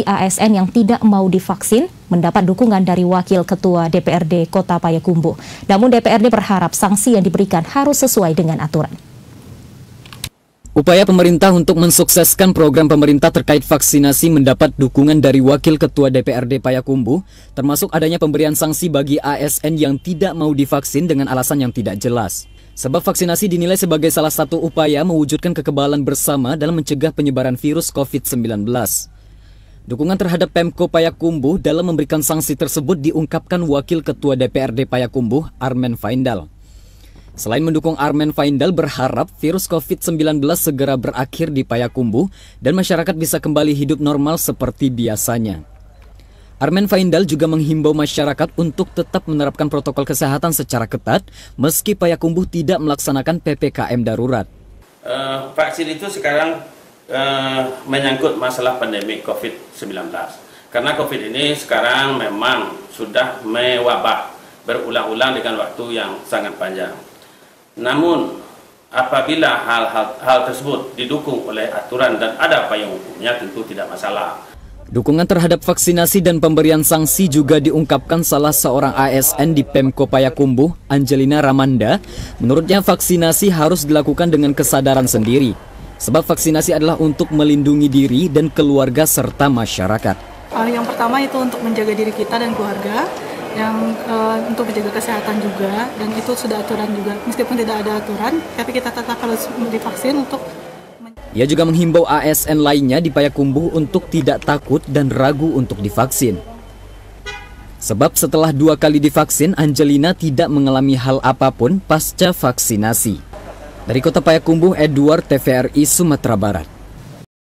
bagi ASN yang tidak mau divaksin mendapat dukungan dari Wakil Ketua DPRD Kota Payakumbuh. Namun DPRD berharap sanksi yang diberikan harus sesuai dengan aturan. Upaya pemerintah untuk mensukseskan program pemerintah terkait vaksinasi mendapat dukungan dari Wakil Ketua DPRD Payakumbuh, termasuk adanya pemberian sanksi bagi ASN yang tidak mau divaksin dengan alasan yang tidak jelas. Sebab vaksinasi dinilai sebagai salah satu upaya mewujudkan kekebalan bersama dalam mencegah penyebaran virus COVID-19. Dukungan terhadap Pemko Payakumbuh dalam memberikan sanksi tersebut diungkapkan Wakil Ketua DPRD Payakumbuh, Armen Faindal. Selain mendukung Armen Faindal berharap virus COVID-19 segera berakhir di Payakumbuh dan masyarakat bisa kembali hidup normal seperti biasanya. Armen Faindal juga menghimbau masyarakat untuk tetap menerapkan protokol kesehatan secara ketat meski Payakumbuh tidak melaksanakan PPKM darurat. Uh, vaksin itu sekarang uh, menyangkut masalah pandemi COVID-19. Karena COVID ini sekarang memang sudah mewabah berulang-ulang dengan waktu yang sangat panjang. Namun apabila hal-hal hal tersebut didukung oleh aturan dan ada payung hukumnya tentu tidak masalah. Dukungan terhadap vaksinasi dan pemberian sanksi juga diungkapkan salah seorang ASN di Pemko Payakumbuh, Angelina Ramanda. Menurutnya vaksinasi harus dilakukan dengan kesadaran sendiri. Sebab vaksinasi adalah untuk melindungi diri dan keluarga serta masyarakat. Uh, yang pertama itu untuk menjaga diri kita dan keluarga yang uh, untuk menjaga kesehatan juga dan itu sudah aturan juga meskipun tidak ada aturan tapi kita tetap harus divaksin untuk ia juga menghimbau ASN lainnya di Payakumbuh untuk tidak takut dan ragu untuk divaksin. Sebab setelah dua kali divaksin, Angelina tidak mengalami hal apa pun pasca vaksinasi. Dari kota Payakumbuh, Edward TVRI Sumatera Barat.